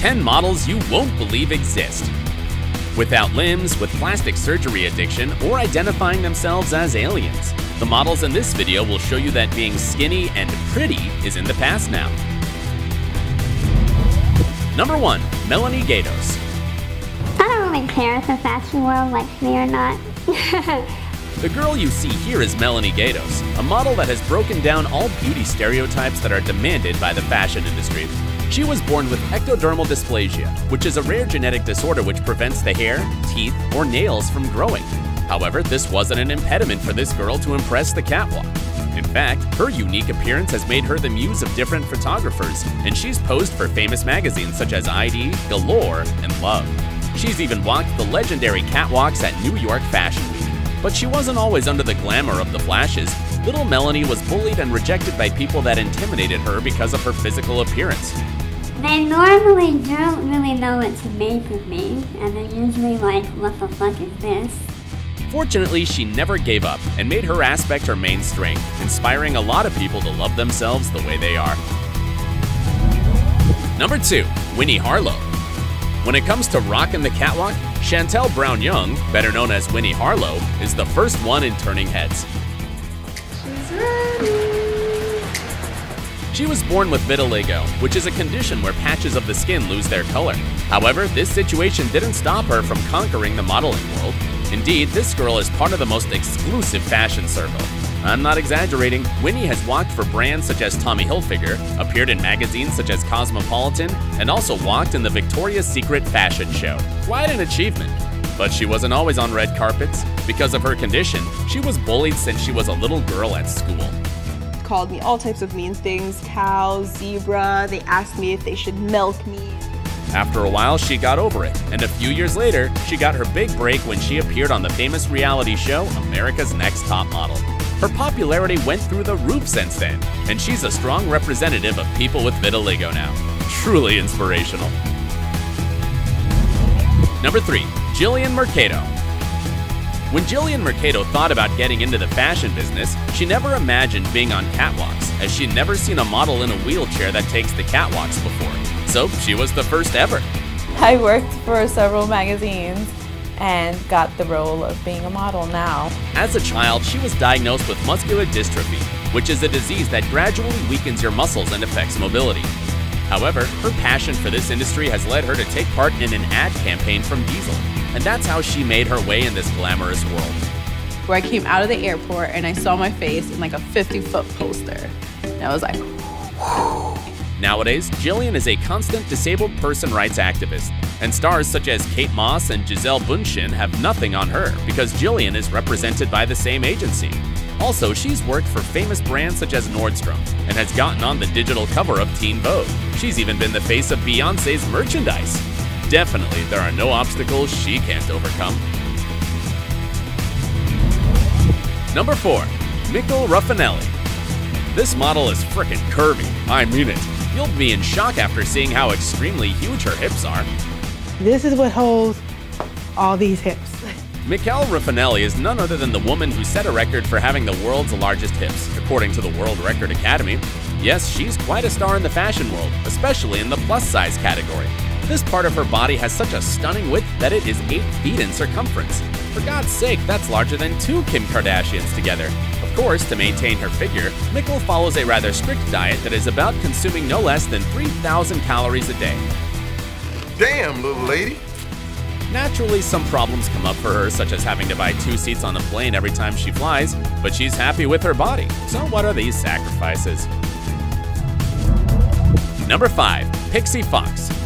10 models you won't believe exist. Without limbs, with plastic surgery addiction, or identifying themselves as aliens. The models in this video will show you that being skinny and pretty is in the past now. Number 1. Melanie Gaydos I don't really care if the fashion world likes me or not. The girl you see here is Melanie Gaydos, a model that has broken down all beauty stereotypes that are demanded by the fashion industry. She was born with ectodermal dysplasia, which is a rare genetic disorder which prevents the hair, teeth, or nails from growing. However, this wasn't an impediment for this girl to impress the catwalk. In fact, her unique appearance has made her the muse of different photographers, and she's posed for famous magazines such as ID, Galore, and Love. She's even walked the legendary catwalks at New York Fashion Week. But she wasn't always under the glamour of the flashes. Little Melanie was bullied and rejected by people that intimidated her because of her physical appearance. They normally don't really know what to make of me, and they're usually like, what the fuck is this? Fortunately, she never gave up and made her aspect her main strength, inspiring a lot of people to love themselves the way they are. Number 2. Winnie Harlow When it comes to rocking the catwalk, Chantelle Brown Young, better known as Winnie Harlow, is the first one in turning heads. She was born with vitiligo, which is a condition where patches of the skin lose their color. However, this situation didn't stop her from conquering the modeling world. Indeed, this girl is part of the most exclusive fashion circle. I'm not exaggerating, Winnie has walked for brands such as Tommy Hilfiger, appeared in magazines such as Cosmopolitan, and also walked in the Victoria's Secret fashion show. Quite an achievement. But she wasn't always on red carpets. Because of her condition, she was bullied since she was a little girl at school. Called me all types of mean things cow, zebra. They asked me if they should milk me. After a while, she got over it, and a few years later, she got her big break when she appeared on the famous reality show America's Next Top Model. Her popularity went through the roof since then, and she's a strong representative of people with vitiligo now. Truly inspirational. Number 3. Jillian Mercado When Jillian Mercado thought about getting into the fashion business, she never imagined being on catwalks, as she'd never seen a model in a wheelchair that takes the catwalks before. So she was the first ever. I worked for several magazines and got the role of being a model now. As a child, she was diagnosed with muscular dystrophy, which is a disease that gradually weakens your muscles and affects mobility. However, her passion for this industry has led her to take part in an ad campaign from Diesel, and that's how she made her way in this glamorous world. Where I came out of the airport and I saw my face in like a 50 foot poster. And I was like, Nowadays, Jillian is a constant disabled person rights activist, and stars such as Kate Moss and Gisele Bundchen have nothing on her because Jillian is represented by the same agency. Also, she's worked for famous brands such as Nordstrom and has gotten on the digital cover of Teen Vogue. She's even been the face of Beyonce's merchandise. Definitely, there are no obstacles she can't overcome. Number 4. Mikel Ruffinelli. This model is frickin' curvy. I mean it. You'll be in shock after seeing how extremely huge her hips are. This is what holds all these hips. Mikel Ruffinelli is none other than the woman who set a record for having the world's largest hips, according to the World Record Academy. Yes, she's quite a star in the fashion world, especially in the plus size category. This part of her body has such a stunning width that it is 8 feet in circumference. For God's sake, that's larger than two Kim Kardashians together. Of course, to maintain her figure, Mikel follows a rather strict diet that is about consuming no less than 3,000 calories a day. Damn, little lady. Naturally, some problems come up for her, such as having to buy two seats on the plane every time she flies, but she's happy with her body. So, what are these sacrifices? Number 5. Pixee Fox.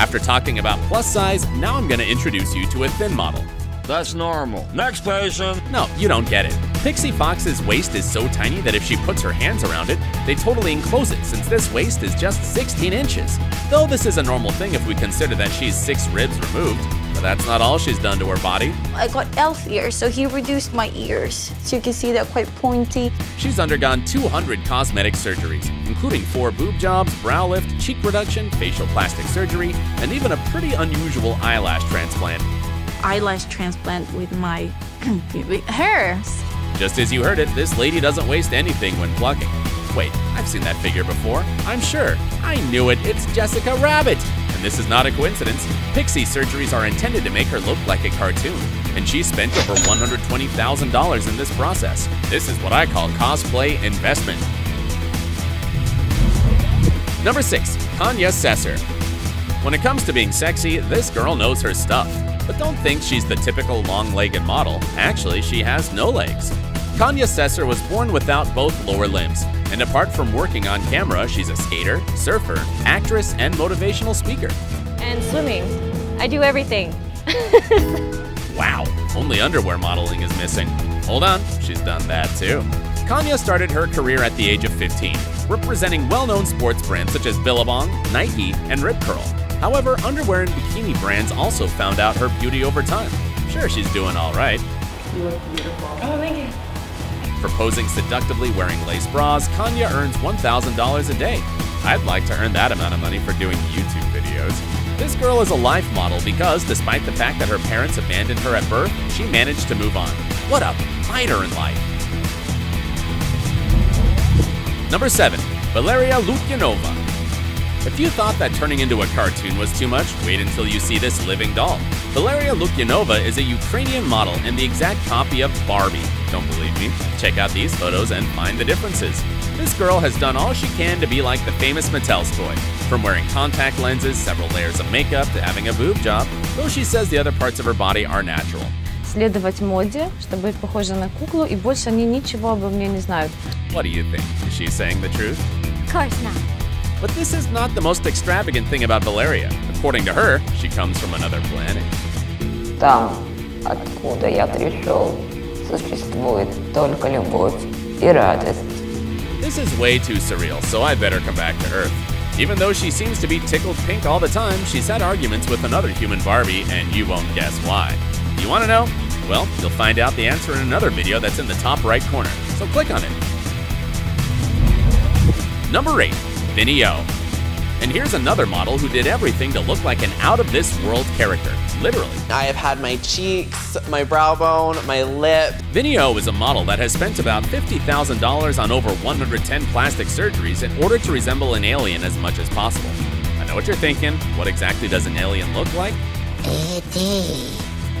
After talking about plus size, now I'm going to introduce you to a thin model. That's normal. Next patient. No, you don't get it. Pixee Fox's waist is so tiny that if she puts her hands around it, they totally enclose it since this waist is just 16 inches. Though this is a normal thing if we consider that she's six ribs removed. But that's not all she's done to her body. I got elf ears, so he reduced my ears. So you can see they're quite pointy. She's undergone 200 cosmetic surgeries, including four boob jobs, brow lift, cheek reduction, facial plastic surgery, and even a pretty unusual eyelash transplant. Eyelash transplant with my hairs. Just as you heard it, this lady doesn't waste anything when plucking. Wait, I've seen that figure before. I'm sure. I knew it. It's Jessica Rabbit. And this is not a coincidence. Pixee surgeries are intended to make her look like a cartoon, and she spent over $120,000 in this process. This is what I call cosplay investment. Number 6. Kanya Sesser. When it comes to being sexy, this girl knows her stuff. But don't think she's the typical long legged model. Actually, she has no legs. Kanya Sesser was born without both lower limbs, and apart from working on camera, she's a skater, surfer, actress, and motivational speaker. And swimming. I do everything. Wow, only underwear modeling is missing. Hold on, she's done that too. Kanya started her career at the age of 15, representing well known sports brands such as Billabong, Nike, and Rip Curl. However, underwear and bikini brands also found out her beauty over time. Sure, she's doing all right. You look beautiful. Oh, thank you. For posing seductively wearing lace bras, Kanya earns $1,000 a day. I'd like to earn that amount of money for doing YouTube videos. This girl is a life model because, despite the fact that her parents abandoned her at birth, she managed to move on. What a fighter in life! Number 7. Valeria Lukyanova. If you thought that turning into a cartoon was too much, wait until you see this living doll. Valeria Lukyanova is a Ukrainian model and the exact copy of Barbie. Don't believe me? Check out these photos and find the differences. This girl has done all she can to be like the famous Mattel's toy, from wearing contact lenses, several layers of makeup, to having a boob job, though she says the other parts of her body are natural. следовать моде, чтобы быть похожей на куклу, и больше они ничего обо мне не знают. What do you think? Is she saying the truth? Of course not. But this is not the most extravagant thing about Valeria. According to her, she comes from another planet. Там, откуда я пришел, существует только любовь и радость. This is way too surreal, so I better come back to Earth. Even though she seems to be tickled pink all the time, she's had arguments with another human Barbie, and you won't guess why. You want to know? Well, you'll find out the answer in another video that's in the top right corner, so click on it. Number 8. Vinny Ohh. And here's another model who did everything to look like an out-of-this-world character. Literally. I have had my cheeks, my brow bone, my lip. Vinny Ohh is a model that has spent about $50,000 on over 110 plastic surgeries in order to resemble an alien as much as possible. I know what you're thinking. What exactly does an alien look like?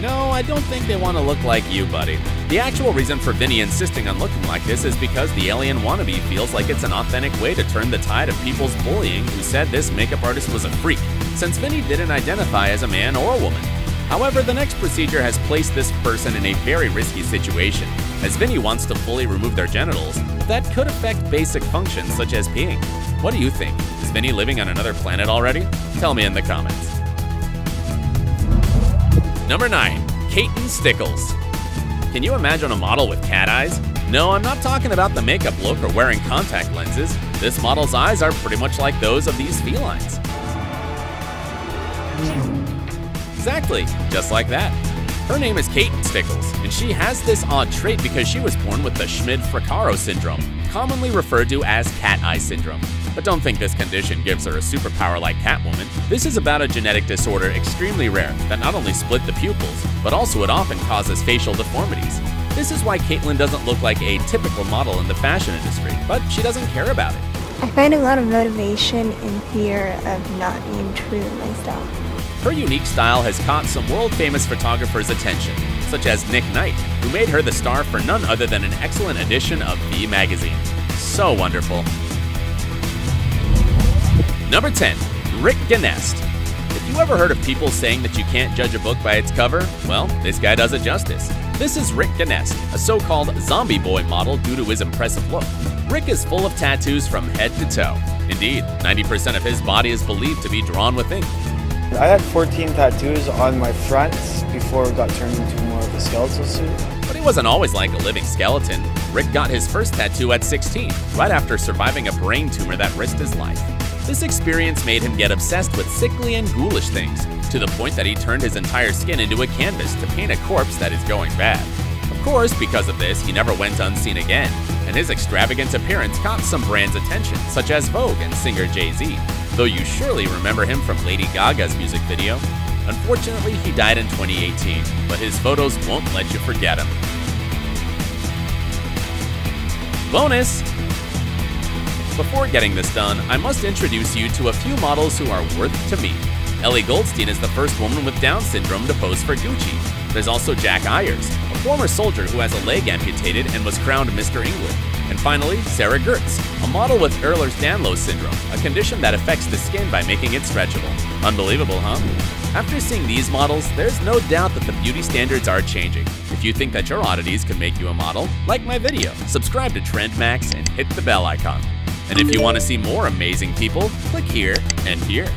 No, I don't think they want to look like you, buddy. The actual reason for Vinny insisting on looking like this is because the alien wannabe feels like it's an authentic way to turn the tide of people's bullying who said this makeup artist was a freak, since Vinny didn't identify as a man or a woman. However, the next procedure has placed this person in a very risky situation, as Vinny wants to fully remove their genitals, that could affect basic functions such as peeing. What do you think? Is Vinny living on another planet already? Tell me in the comments. Number 9. Caitin Stickels. Can you imagine a model with cat eyes? No, I'm not talking about the makeup look or wearing contact lenses. This model's eyes are pretty much like those of these felines. Exactly, just like that. Her name is Caitin Stickels, and she has this odd trait because she was born with the Schmid-Fracaro syndrome, commonly referred to as cat eye syndrome. But don't think this condition gives her a superpower like Catwoman. This is about a genetic disorder extremely rare that not only split the pupils, but also it often causes facial deformities. This is why Caitin doesn't look like a typical model in the fashion industry, but she doesn't care about it. I find a lot of motivation in fear of not being true to myself. Her unique style has caught some world famous photographers' attention, such as Nick Knight, who made her the star for none other than an excellent edition of V Magazine. So wonderful. Number 10. Rick Genest. If you ever heard of people saying that you can't judge a book by its cover, well, this guy does it justice. This is Rick Genest, a so called zombie boy model due to his impressive look. Rick is full of tattoos from head to toe. Indeed, 90% of his body is believed to be drawn with ink. I had 14 tattoos on my front before it got turned into more of a skeletal suit. But he wasn't always like a living skeleton. Rick got his first tattoo at 16, right after surviving a brain tumor that risked his life. This experience made him get obsessed with sickly and ghoulish things, to the point that he turned his entire skin into a canvas to paint a corpse that is going bad. Of course, because of this, he never went unseen again, and his extravagant appearance caught some brands' attention, such as Vogue and singer Jay Z, though you surely remember him from Lady Gaga's music video. Unfortunately, he died in 2018, but his photos won't let you forget him. Bonus! Before getting this done, I must introduce you to a few models who are worth to meet. Ellie Goldstein is the first woman with Down syndrome to pose for Gucci. There's also Jack Eyers, a former soldier who has a leg amputated and was crowned Mr. England. And finally, Sara Geurts, a model with Ehlers-Danlos syndrome, a condition that affects the skin by making it stretchable. Unbelievable, huh? After seeing these models, there's no doubt that the beauty standards are changing. If you think that your oddities can make you a model, like my video, subscribe to Trend Max, and hit the bell icon. And if you want to see more amazing people, click here and here.